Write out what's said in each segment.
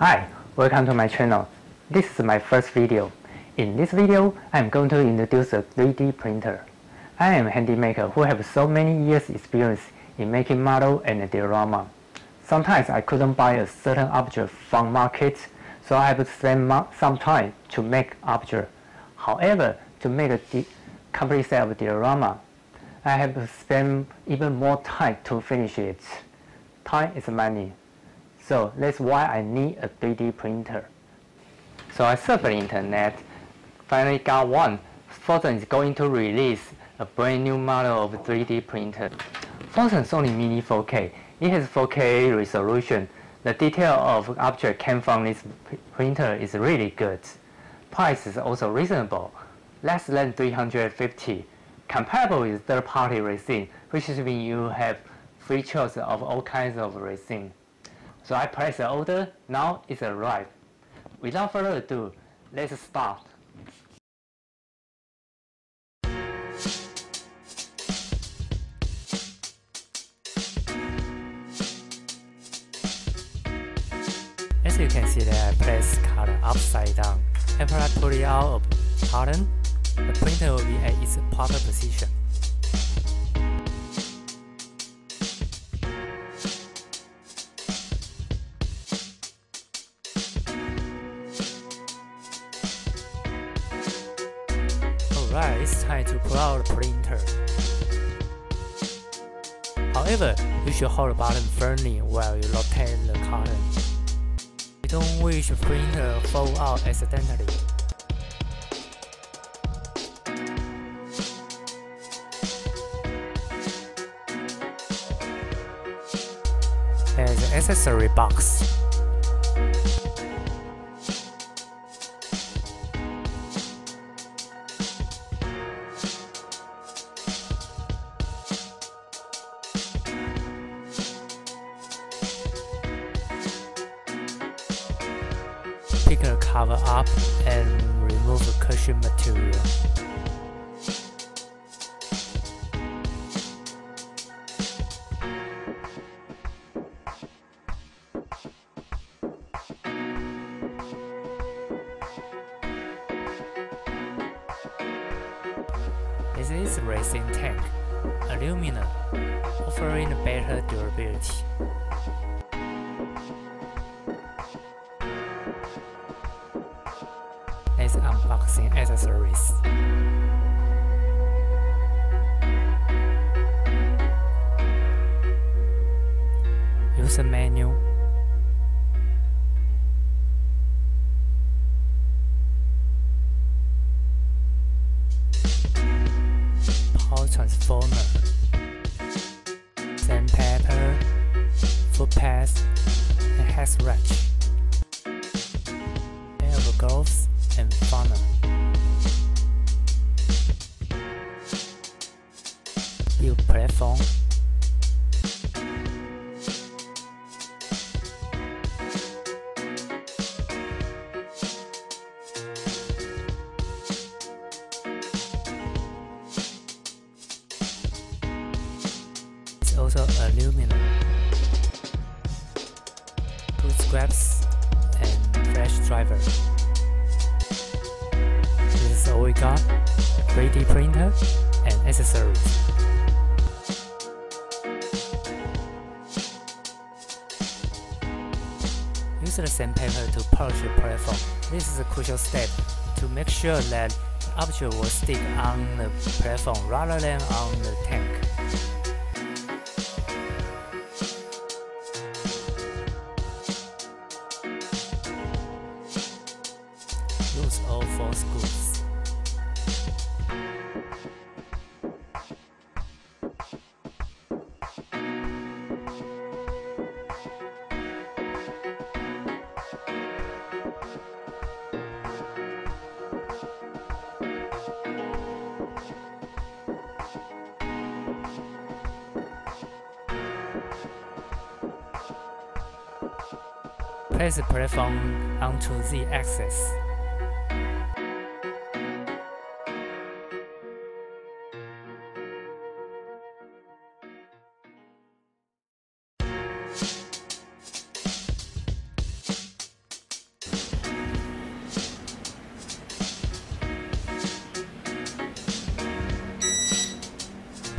Hi, welcome to my channel. This is my first video. In this video, I am going to introduce a 3D printer. I am a handy maker who have so many years experience in making model and diorama. Sometimes I couldn't buy a certain object from market, so I have to spend some time to make object. However, to make a complete set of diorama, I have to spend even more time to finish it. Time is money. So that's why I need a 3D printer. So I surfed the internet, finally got one. Phrozen is going to release a brand new model of 3D printer. Phrozen Sonic Mini 4K. It has 4K resolution. The detail of object came from this printer is really good. Price is also reasonable, less than 350 comparable with third-party resin, which means you have free choice of all kinds of resin. So I place the order, now it's arrived. Without further ado, let's start. As you can see that I place color upside down. After I pull it out of pattern, the printer will be at its proper position. It's time to pull out the printer. However, you should hold the button firmly while you rotate the carton. You don't wish the printer fall out accidentally. There's an accessory box. Pick the cover up and remove the cushion material. This is resin tank, aluminum, offering better durability. Accessories. User menu. Power transformer. Sandpaper. Foot pads. And head wrench. Platform. It's also aluminum. Two scraps and flash driver. This is all we got, 3D printer and accessories. Use the sandpaper to polish the platform. This is a crucial step to make sure that the object will stick on the platform rather than on the tank. Lose all four screws. place the platform onto the axis.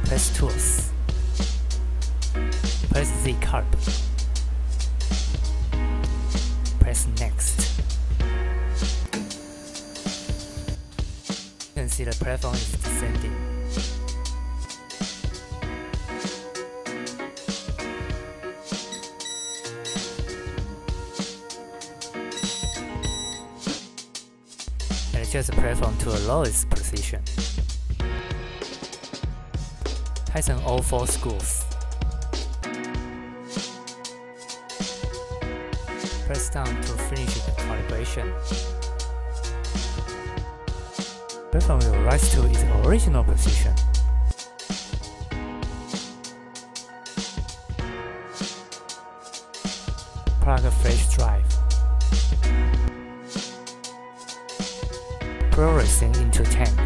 Press tools. Press the curb. Next. You can see the platform is descending. And adjust the platform to the lowest position. Tighten all four screws. Press down to finish the calibration. Platform will rise to its original position. Plug a flash drive. Progressing into tank.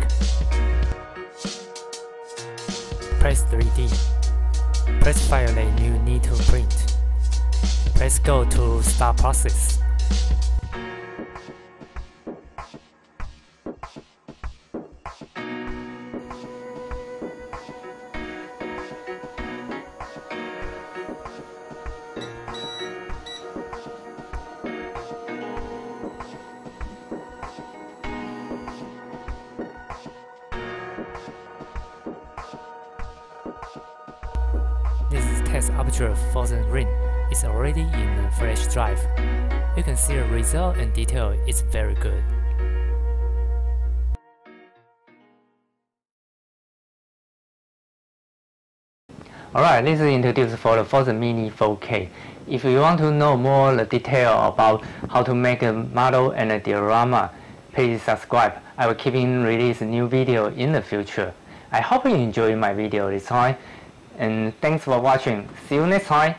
Press 3D. Press file that you need to print. Press go to start process. This is test Aperture Phrozen Ring. It's already in the flash drive. You can see the result and detail is very good. Alright, this is introduced for the Phrozen Mini 4K. If you want to know more the detail about how to make a model and a diorama, please subscribe. I will keep in release new video in the future. I hope you enjoy my video this time and thanks for watching. See you next time.